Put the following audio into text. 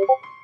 you